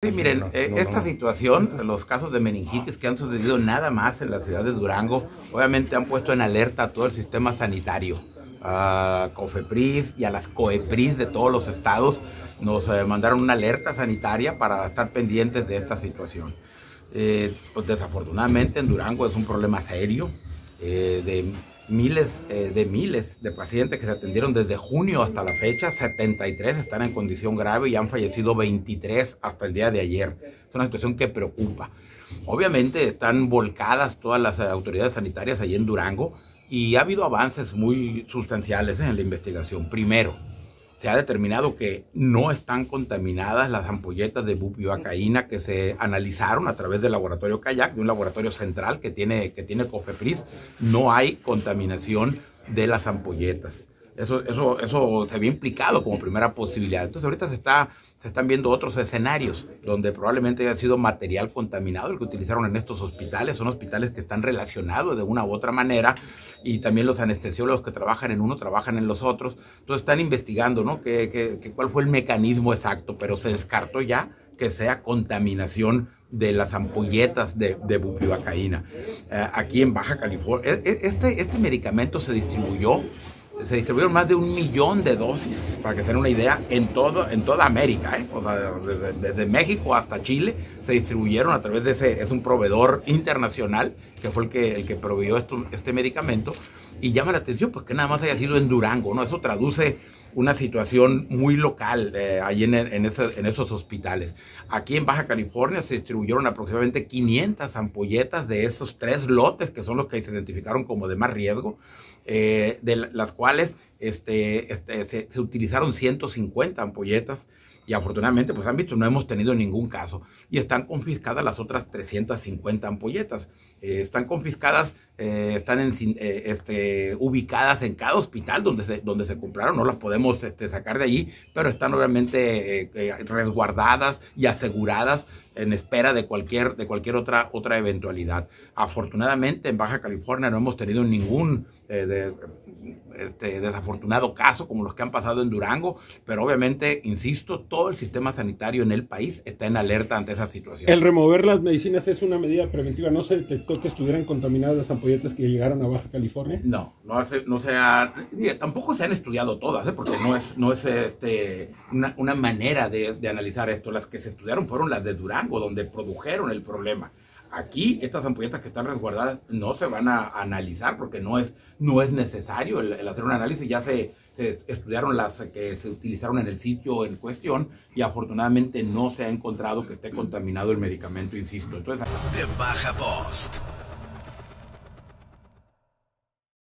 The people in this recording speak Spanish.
Sí, miren, eh, esta situación, los casos de meningitis que han sucedido nada más en la ciudad de Durango, obviamente han puesto en alerta a todo el sistema sanitario, a COFEPRIS y a las COEPRIS de todos los estados. Nos eh, mandaron una alerta sanitaria para estar pendientes de esta situación. Eh, pues desafortunadamente en Durango es un problema serio de miles eh, de miles de pacientes que se atendieron desde junio hasta la fecha, 73 están en condición grave y han fallecido 23 hasta el día de ayer. Es una situación que preocupa. Obviamente están volcadas todas las autoridades sanitarias allí en Durango y ha habido avances muy sustanciales en la investigación. Primero, se ha determinado que no están contaminadas las ampolletas de bupivacaína que se analizaron a través del laboratorio Kayak, de un laboratorio central que tiene, que tiene COFEPRIS. No hay contaminación de las ampolletas. Eso, eso, eso se había implicado como primera posibilidad. Entonces ahorita se, está, se están viendo otros escenarios donde probablemente haya sido material contaminado el que utilizaron en estos hospitales. Son hospitales que están relacionados de una u otra manera y también los anestesiólogos que trabajan en uno trabajan en los otros. Entonces están investigando ¿no? ¿Qué, cuál fue el mecanismo exacto, pero se descartó ya que sea contaminación de las ampolletas de, de bupivacaína. Eh, aquí en Baja California, e, e, este, este medicamento se distribuyó se distribuyeron más de un millón de dosis, para que se den una idea, en, todo, en toda América, ¿eh? o sea, desde, México hasta Chile, se distribuyeron a través de ese, es un proveedor internacional, que fue el que, el que proveyó este medicamento, y llama la atención, pues que nada más haya sido en Durango, ¿no? Eso traduce una situación muy local eh, ahí en, en, en, esos hospitales. Aquí en Baja California se distribuyeron aproximadamente 500 ampolletas de esos tres lotes que son los que se identificaron como de más riesgo, eh, de las cuales este, este, se, se utilizaron 150 ampolletas y afortunadamente, pues han visto, no hemos tenido ningún caso. Y están confiscadas las otras 350 ampolletas. Eh, están confiscadas, eh, están en, eh, este, ubicadas en cada hospital donde se, donde se compraron. No las podemos este, sacar de allí, pero están obviamente resguardadas y aseguradas en espera de cualquier, de cualquier otra, otra eventualidad. Afortunadamente, en Baja California no hemos tenido ningún de, este, desafortunado caso como los que han pasado en Durango, pero obviamente, insisto, todo el sistema sanitario en el país está en alerta ante esa situación. El remover las medicinas es una medida preventiva. ¿No se detectó que estuvieran contaminadas las ampolletas que llegaron a Baja California? No, no, no se ha, tampoco se han estudiado todas, ¿eh? porque no es, no es este, una, una manera de, de analizar esto. Las que se estudiaron fueron las de Durango, donde produjeron el problema. Aquí estas ampolletas que están resguardadas no se van a analizar porque no es, no es necesario el, hacer un análisis. Ya se, se, estudiaron las que se utilizaron en el sitio en cuestión y afortunadamente no se ha encontrado que esté contaminado el medicamento, insisto. Entonces, de Baja Post.